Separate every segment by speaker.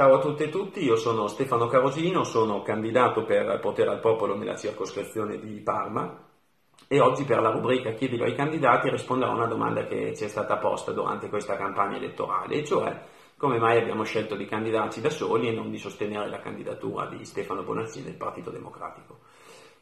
Speaker 1: Ciao a tutte e tutti, io sono Stefano Carosino, sono candidato per Potere al Popolo nella circoscrizione di Parma e oggi per la rubrica Chiedilo ai candidati risponderò a una domanda che ci è stata posta durante questa campagna elettorale, e cioè come mai abbiamo scelto di candidarci da soli e non di sostenere la candidatura di Stefano Bonazzini del Partito Democratico.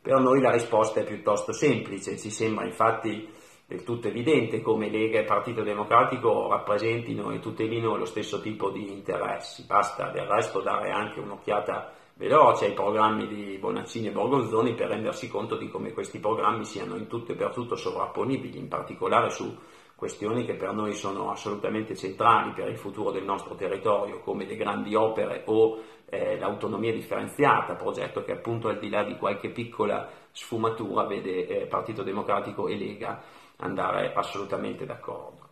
Speaker 1: Per noi la risposta è piuttosto semplice, ci sembra infatti del tutto evidente come Lega e Partito Democratico rappresentino e tutelino lo stesso tipo di interessi. Basta del resto dare anche un'occhiata veloce ai programmi di Bonaccini e Borgonzoni per rendersi conto di come questi programmi siano in tutto e per tutto sovrapponibili, in particolare su questioni che per noi sono assolutamente centrali per il futuro del nostro territorio, come le grandi opere o eh, l'autonomia differenziata, progetto che appunto al di là di qualche piccola sfumatura vede eh, Partito Democratico e Lega andare assolutamente d'accordo.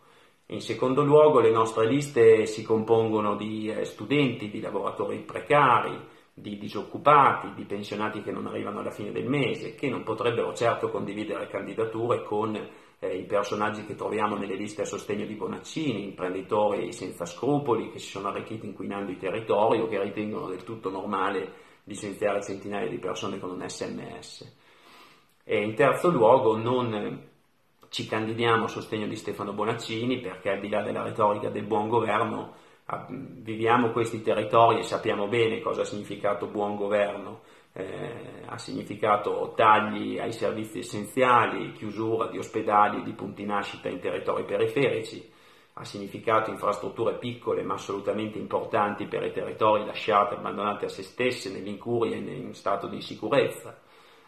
Speaker 1: In secondo luogo le nostre liste si compongono di eh, studenti, di lavoratori precari, di disoccupati, di pensionati che non arrivano alla fine del mese, che non potrebbero certo condividere candidature con eh, i personaggi che troviamo nelle liste a sostegno di Bonaccini, imprenditori senza scrupoli che si sono arricchiti inquinando i territori o che ritengono del tutto normale licenziare centinaia di persone con un sms. E in terzo luogo non ci candidiamo a sostegno di Stefano Bonaccini perché al di là della retorica del buon governo viviamo questi territori e sappiamo bene cosa ha significato buon governo, eh, ha significato tagli ai servizi essenziali, chiusura di ospedali e di punti nascita in territori periferici, ha significato infrastrutture piccole ma assolutamente importanti per i territori lasciati, abbandonati a se stessi nell'incuria e in stato di sicurezza,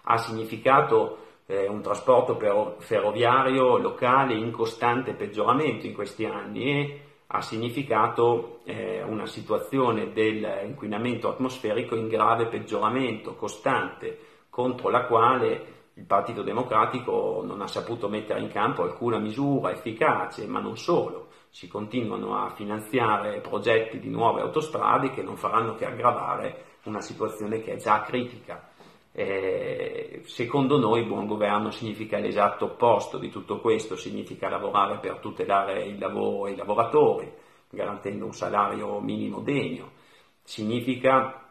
Speaker 1: ha significato eh, un trasporto ferroviario locale in costante peggioramento in questi anni e ha significato eh, una situazione dell'inquinamento atmosferico in grave peggioramento costante contro la quale il Partito Democratico non ha saputo mettere in campo alcuna misura efficace, ma non solo. Si continuano a finanziare progetti di nuove autostrade che non faranno che aggravare una situazione che è già critica. Eh, secondo noi buon governo significa l'esatto opposto di tutto questo, significa lavorare per tutelare il lavoro e i lavoratori, garantendo un salario minimo degno, significa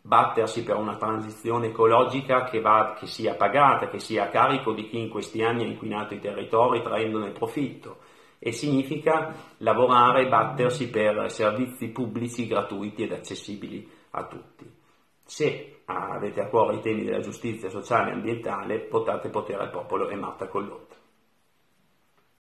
Speaker 1: battersi per una transizione ecologica che, va, che sia pagata, che sia a carico di chi in questi anni ha inquinato i territori traendone profitto e significa lavorare e battersi per servizi pubblici gratuiti ed accessibili a tutti. Se avete a cuore i temi della giustizia sociale e ambientale, votate potere al popolo e Marta Collò.